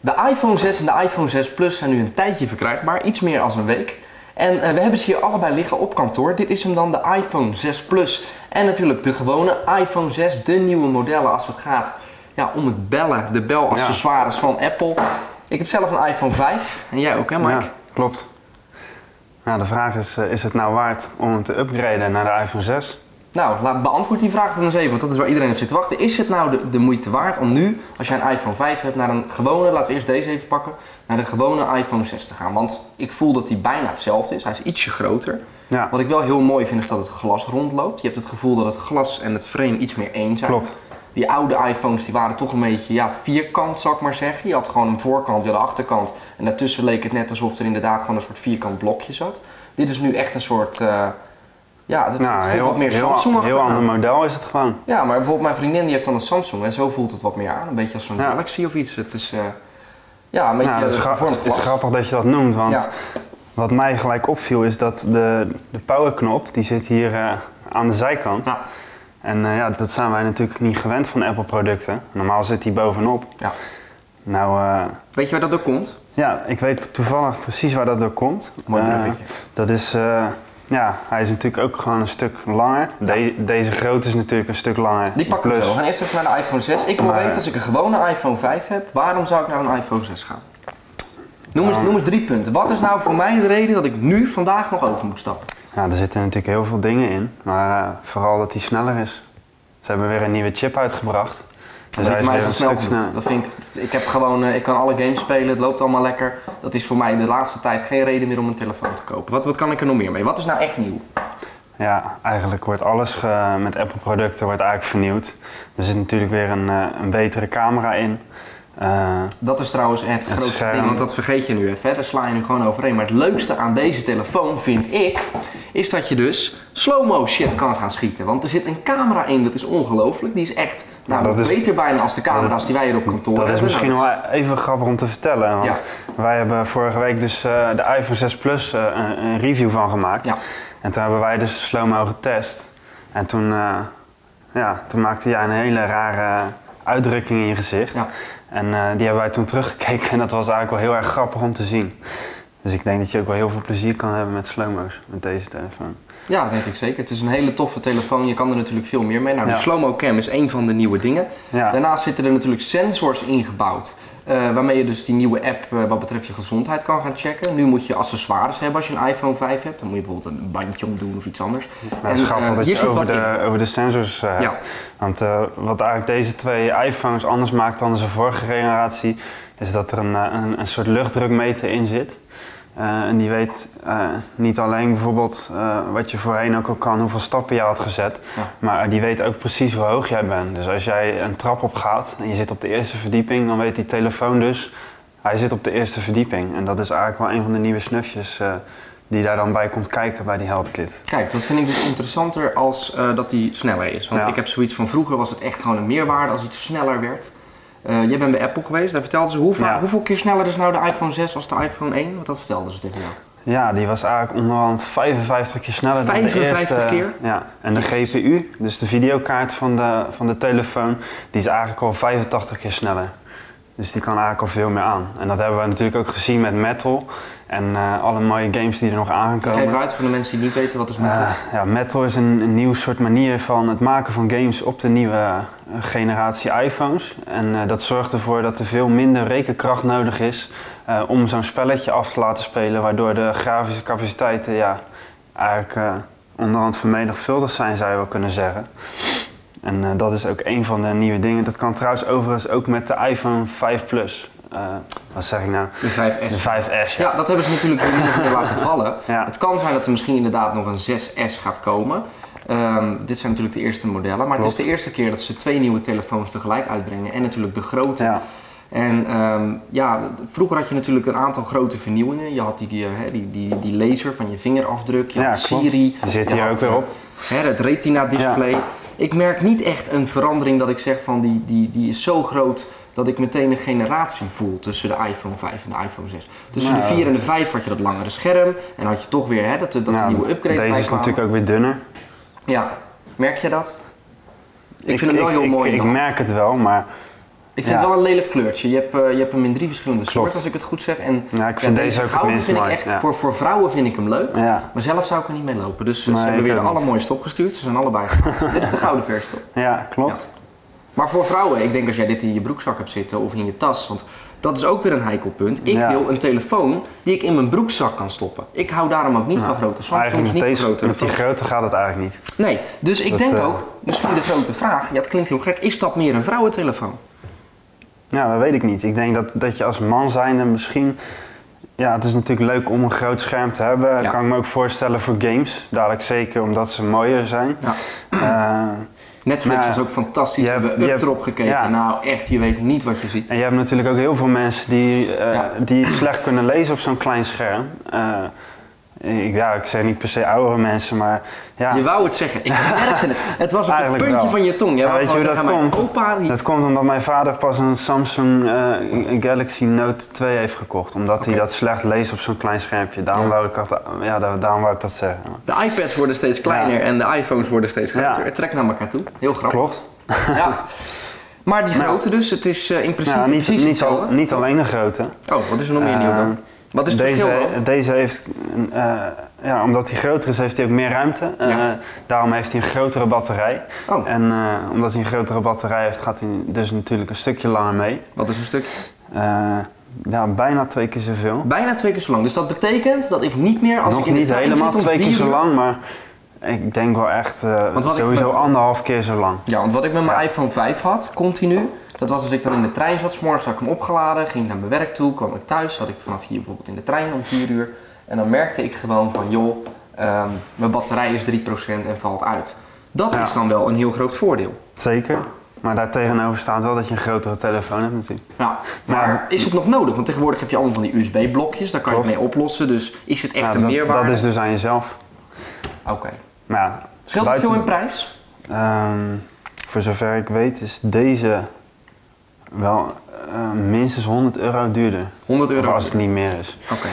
De iPhone 6 en de iPhone 6 Plus zijn nu een tijdje verkrijgbaar, iets meer als een week. En eh, we hebben ze hier allebei liggen op kantoor. Dit is hem dan de iPhone 6 Plus. En natuurlijk de gewone iPhone 6, de nieuwe modellen als het gaat ja, om het bellen, de belaccessoires van Apple. Ik heb zelf een iPhone 5 en jij ook hè Mike? Ja, klopt. Nou, de vraag is, eh, is het nou waard om te upgraden naar de iPhone 6? Nou, laat, beantwoord die vraag dan eens even, want dat is waar iedereen op zit te wachten. Is het nou de, de moeite waard om nu, als jij een iPhone 5 hebt, naar een gewone, laten we eerst deze even pakken, naar de gewone iPhone 6 te gaan? Want ik voel dat die bijna hetzelfde is. Hij is ietsje groter. Ja, Wat ik wel heel mooi vind is dat het glas rondloopt. Je hebt het gevoel dat het glas en het frame iets meer één zijn. klopt. Die oude iPhones die waren toch een beetje ja, vierkant, zou ik maar zeggen. Je had gewoon een voorkant, je had een achterkant. En daartussen leek het net alsof er inderdaad gewoon een soort vierkant blokje zat. Dit is nu echt een soort, eh, ja, het, het Nou, voelt heel, wat meer Samsung heel ander model is het gewoon. Ja, maar bijvoorbeeld mijn vriendin die heeft dan een Samsung en zo voelt het wat meer aan. Een beetje als zo'n Ja. Galaxy of iets. Het is, eh, ja, een beetje Nou, is, gra- het is grappig dat je dat noemt, want Ja. wat mij gelijk opviel is dat de, de powerknop, die zit hier eh, aan de zijkant. Ja. En eh, ja, dat zijn wij natuurlijk niet gewend van Apple producten. Normaal zit die bovenop. Ja. Nou, eh, Weet je waar dat door komt? ja, ik weet toevallig precies waar dat door komt. Mooi Eh, dat is, eh, ja, hij is natuurlijk ook gewoon een stuk langer. De- deze grootte is natuurlijk een stuk langer. Die pakken we Plus, zo. We gaan eerst even naar de iPhone 6. Ik wil Maar- weten, als ik een gewone iPhone 5 heb, waarom zou ik naar een iPhone 6 gaan? Noem eens, Nou. noem eens drie punten. Wat is nou voor mij de reden dat ik nu vandaag nog over moet stappen? Ja, er zitten natuurlijk heel veel dingen in, maar eh, vooral dat hij sneller is. Ze hebben weer een nieuwe chip uitgebracht. Dus hij voor is mij is dat snel. Dat vind ik, ik heb gewoon, eh, ik kan alle games spelen, het loopt allemaal lekker. Dat is voor mij de laatste tijd geen reden meer om een telefoon te kopen. Wat, wat kan ik er nog meer mee? Wat is nou echt nieuw? Ja, eigenlijk wordt alles ge- met Apple producten wordt eigenlijk vernieuwd. Er zit natuurlijk weer een, eh, een betere camera in. Eh, Dat is trouwens het, grootste scherm. ding, want dat vergeet je nu even. Daar sla je nu gewoon overheen. Maar het leukste aan deze telefoon, vind ik, is dat je dus slow-mo shit kan gaan schieten. Want er zit een camera in, dat is ongelooflijk. Die is echt nou, dat is- beter bijna als de camera's die wij hier op kantoor dat is hebben. misschien Nou, wel even grappig om te vertellen. Want wij hebben vorige week dus eh, de iPhone 6 Plus eh, een, een review van gemaakt. Ja. En toen hebben wij dus slow-mo getest. En toen, ja, toen maakte jij een hele rare uitdrukking in je gezicht. Ja. En eh, die hebben wij toen teruggekeken en dat was eigenlijk wel heel erg grappig om te zien. Dus ik denk dat je ook wel heel veel plezier kan hebben met slow-mo's met deze telefoon. Ja, dat denk ik zeker. Het is een hele toffe telefoon. Je kan er natuurlijk veel meer mee. Nou, Ja. de slow-mo cam is een van de nieuwe dingen. Ja, Daarnaast zitten er natuurlijk sensors ingebouwd. Eh, waarmee je dus die nieuwe app eh, wat betreft je gezondheid kan gaan checken. Nu moet je accessoires hebben als je een iPhone 5 hebt. Dan moet je bijvoorbeeld een bandje omdoen of iets anders. nou, het is En, grappig eh, dat hier je zit over wat in. de, over de sensors hebt. Ja. Want wat eigenlijk deze twee iPhones anders maakt dan de vorige generatie, is dat er een, een, een soort luchtdrukmeter in zit. Eh, en die weet eh, niet alleen bijvoorbeeld eh, wat je voorheen ook al kan, hoeveel stappen je had gezet, Ja. maar die weet ook precies hoe hoog jij bent. Dus als jij een trap op gaat en je zit op de eerste verdieping, dan weet die telefoon dus, hij zit op de eerste verdieping. En dat is eigenlijk wel een van de nieuwe snufjes die daar dan bij komt kijken bij die HealthKit. Kijk, dat vind ik dus interessanter als dat die sneller is. Want Ja. ik heb zoiets van vroeger was het echt gewoon een meerwaarde als iets sneller werd. Eh, jij bent bij Apple geweest, daar vertelden ze hoe Ja. hoeveel keer sneller is nou de iPhone 6 als de iPhone 1? Want dat vertelden ze tegen jou. Ja, die was eigenlijk onderhand 55 keer sneller dan de 55 eerste. keer? Ja, en de GPU, dus de videokaart van de, van de telefoon, die is eigenlijk al 85 keer sneller. Dus die kan eigenlijk al veel meer aan. En dat hebben we natuurlijk ook gezien met Metal en eh, alle mooie games die er nog aan gaan Geef uit voor de mensen die niet weten wat is Eh, ja, Metal is een, een nieuw soort manier van het maken van games op de nieuwe eh, generatie iPhones. En dat zorgt ervoor dat er veel minder rekenkracht nodig is om zo'n spelletje af te laten spelen, waardoor de grafische capaciteiten ja, eigenlijk onderhand vermenigvuldigd zijn, zou je wel kunnen zeggen. En eh, dat is ook een van de nieuwe dingen. Dat kan trouwens overigens ook met de iPhone 5 Plus. Eh, wat zeg ik nou? de 5S. De 5S. Ja, dat hebben ze natuurlijk weer niet meer laten vallen. Ja. Het kan zijn dat er misschien inderdaad nog een 6S gaat komen. Ehm, dit zijn natuurlijk de eerste modellen, maar het is de eerste keer dat ze twee nieuwe telefoons tegelijk uitbrengen. En natuurlijk de grote. Ja. En ehm, ja, vroeger had je natuurlijk een aantal grote vernieuwingen. Je had die, eh, die, die, die laser van je vingerafdruk, je Ja, had. Siri. Die zit hier had, ook weer op. Hè, het retina display. Ik merk niet echt een verandering dat ik zeg van die, die, die is zo groot dat ik meteen een generatie voel tussen de iPhone 5 en de iPhone 6. Tussen Nou, de 4 en de dat- 5 had je dat langere scherm en had je toch weer hè, dat, dat Nou, nieuwe upgrades Deze is natuurlijk ook weer dunner. Ja, merk je dat? Ik, vind hem wel ik, heel ik, mooi. Ik, hand. merk het wel, maar Ik vind Ja. het wel een lelijk kleurtje. Je hebt, eh, je hebt hem in drie verschillende Klopt. soorten, als ik het goed zeg. En Ja, ik vind ja, deze ook minst vind ik echt, Ja. voor, voor vrouwen vind ik hem leuk. Maar zelf zou ik er niet mee lopen. Dus Nee, ze hebben weer de allermooiste opgestuurd. Ze zijn allebei. Dit is de gouden versie toch? ja, klopt. Maar voor vrouwen, ik denk als jij dit in je broekzak hebt zitten of in je tas, want dat is ook weer een heikel punt. Ik wil een telefoon die ik in mijn broekzak kan stoppen. Ik hou daarom ook niet van grote Samsungs, Eigenlijk niet deze, grote met die grootte gaat het eigenlijk niet. Nee, dus ik Dat, denk eh, ook, misschien de grote vraag, ja het klinkt heel gek, is dat meer een vrouwentelefoon? Ja, dat weet ik niet. Ik denk dat, dat je als man zijnde misschien... Ja, het is natuurlijk leuk om een groot scherm te hebben. Ja. Kan ik me ook voorstellen voor games. Dadelijk zeker omdat ze mooier zijn. Ja. Eh, Netflix Maar was ook fantastisch, we hebben up erop gekeken. ja. Nou echt, je weet niet wat je ziet. en je hebt natuurlijk ook heel veel mensen die, eh, die het slecht kunnen lezen op zo'n klein scherm. Eh, ik, ja, ik zeg niet per se oudere mensen, maar ja, Je wou het zeggen, ik merkte het. Het was op het puntje wel. van je tong. Jij wou weet je hoe dat komt? Opa, die- dat komt omdat mijn vader pas een Samsung eh, Galaxy Note 2 heeft gekocht. Omdat hij dat slecht leest op zo'n klein schermpje. Daarom, Ja. wou ik dat, ja, da- daarom wou ik dat zeggen. De iPads worden steeds kleiner en de iPhones worden steeds groter. Ja. Het trekt naar elkaar toe. Heel grappig. Klopt. Ja. Maar die Nou. grote dus, het is eh, in principe Ja, niet, precies niet, al, niet alleen de grote. Oh, wat is er nog meer Eh, nieuw dan? Wat is het deze, verschil deze heeft, eh, ja, omdat hij groter is, heeft hij ook meer ruimte. Eh, daarom heeft hij een grotere batterij. Oh, En eh, omdat hij een grotere batterij heeft, gaat hij dus natuurlijk een stukje langer mee. wat is een stuk? Ja, bijna twee keer zoveel. Bijna twee keer zo lang. Dus dat betekent dat ik niet meer als Nog ik niet helemaal twee keer zo lang, maar ik denk wel echt sowieso anderhalf keer zo lang. Ja, want wat ik met mijn Ja. iPhone 5 had, continu, dat was als ik dan in de trein zat, 's morgens had ik hem opgeladen, ging naar mijn werk toe, kwam ik thuis, zat ik vanaf hier bijvoorbeeld in de trein om 4 uur. En dan merkte ik gewoon van, joh, ehm, mijn batterij is 3% en valt uit. Dat Ja. is dan wel een heel groot voordeel. Zeker. Maar daartegenover staat wel dat je een grotere telefoon hebt natuurlijk. Nou, maar Maar- is het nog nodig? Want tegenwoordig heb je allemaal van die USB-blokjes, daar kan je het Klopt. mee oplossen. Dus is het echt Ja, een dat, meerwaarde? dat is dus aan jezelf. Oké. Maar ja, Scheelt het veel in prijs? ehm, voor zover ik weet is deze wel eh, minstens 100 euro duurder. 100 euro. Of als het niet meer is. Oké.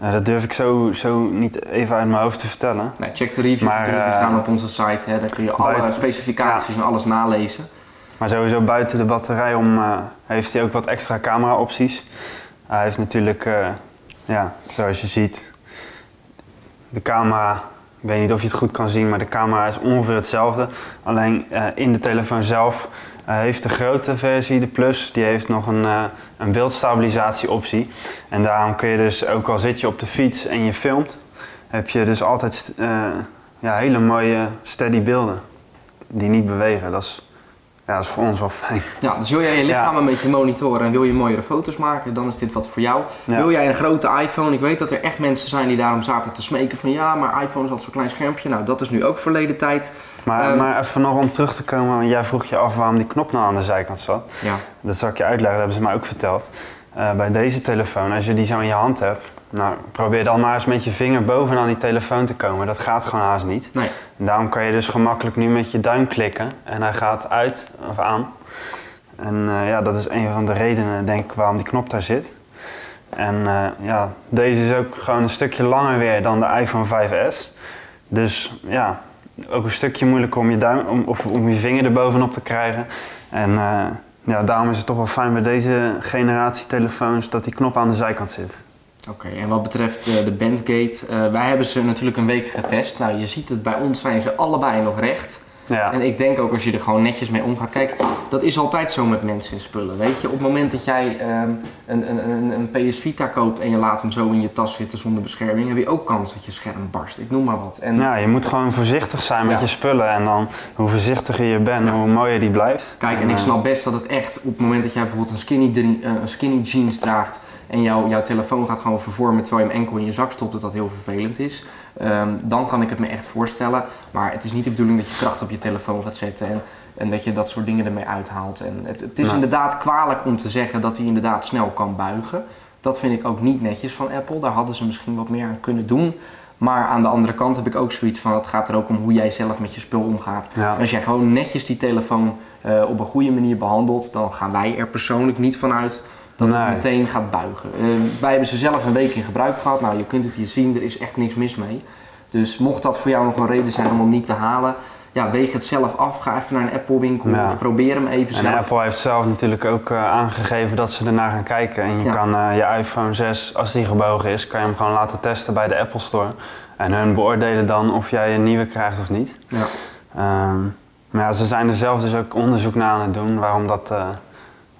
Eh, dat durf ik zo, zo niet even uit mijn hoofd te vertellen. Nee, check de reviews Maar, natuurlijk, die eh, staan op onze site. Hè. Daar kun je alle specificaties en alles nalezen. Maar sowieso buiten de batterij om heeft hij ook wat extra camera opties. Hij heeft natuurlijk, ja, zoals je ziet, de camera, ik weet niet of je het goed kan zien, maar de camera is ongeveer hetzelfde. Alleen in de telefoon zelf eh, heeft de grote versie, de Plus, die heeft nog een, eh een beeldstabilisatie optie. En daarom kun je dus, ook al zit je op de fiets en je filmt, heb je dus altijd eh, ja, hele mooie steady beelden die niet bewegen. Dat is, ja, dat is voor ons wel fijn. Ja, dus wil jij je lichaam Ja. een beetje monitoren en wil je mooiere foto's maken, dan is dit wat voor jou. Ja. Wil jij een grote iPhone? Ik weet dat er echt mensen zijn die daarom zaten te smeken van ja, maar iPhone is altijd zo'n klein schermpje. Nou, dat is nu ook verleden tijd. Maar, Ehm, maar even nog om terug te komen, want jij vroeg je af waarom die knop nou aan de zijkant zat. Ja, Dat zal ik je uitleggen, dat hebben ze mij ook verteld. Eh, bij deze telefoon, als je die zo in je hand hebt, nou, probeer dan maar eens met je vinger bovenaan die telefoon te komen. Dat gaat gewoon haast niet. nee. En daarom kan je dus gemakkelijk nu met je duim klikken en hij gaat uit of aan. En eh, ja, dat is een van de redenen, denk ik, waarom die knop daar zit. En eh, ja, deze is ook gewoon een stukje langer weer dan de iPhone 5S. Dus ja, ook een stukje moeilijker om je duim om, of om je vinger er bovenop te krijgen. En eh, ja, daarom is het toch wel fijn bij deze generatie telefoons dat die knop aan de zijkant zit. Oké, en wat betreft eh, de bandgate, eh, wij hebben ze natuurlijk een week getest. Nou, je ziet het, bij ons zijn ze allebei nog recht. Ja, En ik denk ook als je er gewoon netjes mee omgaat. Kijk, dat is altijd zo met mensen in spullen. Weet je, op het moment dat jij ehm, een, een, een, een PS Vita koopt en je laat hem zo in je tas zitten zonder bescherming, heb je ook kans dat je scherm barst. Ik noem maar wat. En ja, je moet gewoon voorzichtig zijn met Ja. je spullen. En dan, hoe voorzichtiger je bent, Ja. hoe mooier die blijft. Kijk, en ik eh, snap best dat het echt op het moment dat jij bijvoorbeeld een skinny, een skinny jeans draagt en jouw jouw telefoon gaat gewoon vervormen terwijl je hem enkel in je zak stopt, dat dat heel vervelend is. Ehm, dan kan ik het me echt voorstellen. Maar het is niet de bedoeling dat je kracht op je telefoon gaat zetten en, en dat je dat soort dingen ermee uithaalt. En het, het is Nee. inderdaad kwalijk om te zeggen dat hij inderdaad snel kan buigen. Dat vind ik ook niet netjes van Apple. Daar hadden ze misschien wat meer aan kunnen doen. Maar aan de andere kant heb ik ook zoiets van: het gaat er ook om hoe jij zelf met je spul omgaat. Ja. Als jij gewoon netjes die telefoon eh, op een goede manier behandelt, dan gaan wij er persoonlijk niet van uit dat Nee. het meteen gaat buigen. Eh, wij hebben ze zelf een week in gebruik gehad. Nou, je kunt het hier zien, er is echt niks mis mee. Dus mocht dat voor jou nog een reden zijn om hem niet te halen, ja, weeg het zelf af. Ga even naar een Apple winkel Ja. of probeer hem even En zelf. Apple heeft zelf natuurlijk ook eh, aangegeven dat ze ernaar gaan kijken. En je Ja. kan eh, je iPhone 6, als die gebogen is, kan je hem gewoon laten testen bij de Apple Store. En hun beoordelen dan of jij een nieuwe krijgt of niet. Ja. Ehm, maar ja, ze zijn er zelf dus ook onderzoek naar aan het doen waarom dat,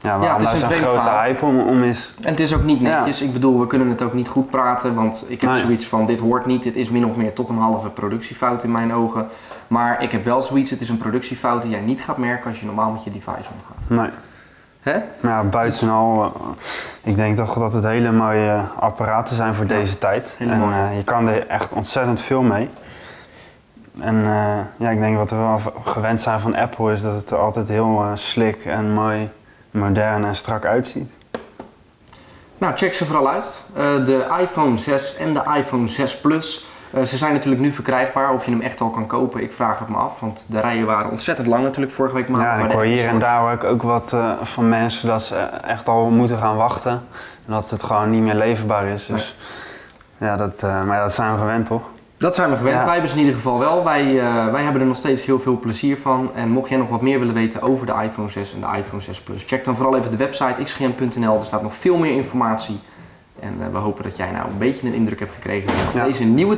ja, waarom het is een grote verhaal. hype om, om is. En het is ook niet netjes. Ik bedoel, we kunnen het ook niet goed praten, want ik heb Nee. zoiets van, dit hoort niet. Dit is min of meer toch een halve productiefout in mijn ogen. Maar ik heb wel zoiets, het is een productiefout die jij niet gaat merken als je normaal met je device omgaat. Nee. Hè? Maar ja, buitenal, eh, ik denk toch dat het hele mooie apparaten zijn voor Ja, deze tijd. en eh, je kan er echt ontzettend veel mee. En eh, ja, ik denk wat we wel gewend zijn van Apple is dat het altijd heel eh, slick en mooi, modern en strak uitziet. Nou, check ze vooral uit. Eh, de iPhone 6 en de iPhone 6 Plus. Eh, ze zijn natuurlijk nu verkrijgbaar. Of je hem echt al kan kopen, ik vraag het me af. Want de rijen waren ontzettend lang natuurlijk vorige week maandag. Ja, ik hoor hier en daar hoor ik ook wat eh, van mensen dat ze echt al moeten gaan wachten. En dat het gewoon niet meer leverbaar is. Dus ja, dat, maar dat zijn we gewend toch? Dat zijn we gewend. Ja. Wij hebben ze in ieder geval wel. Wij, eh, wij hebben er nog steeds heel veel plezier van. En mocht jij nog wat meer willen weten over de iPhone 6 en de iPhone 6 Plus, check dan vooral even de website xgm.nl. Er staat nog veel meer informatie. En eh, we hopen dat jij nou een beetje een indruk hebt gekregen van Ja. deze nieuwe